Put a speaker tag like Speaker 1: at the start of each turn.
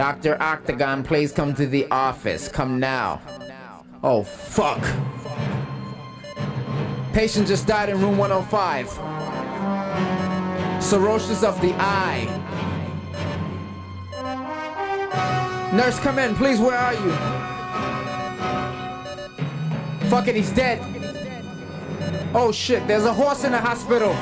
Speaker 1: Dr. Octagon, please come to the office. Come now. Oh, fuck. Patient just died in room 105. Cirrhosis of the eye. Nurse, come in, please. Where are you? Fuck it, he's dead. Oh shit, there's a horse in the hospital.